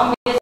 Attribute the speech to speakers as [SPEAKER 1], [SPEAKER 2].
[SPEAKER 1] Congress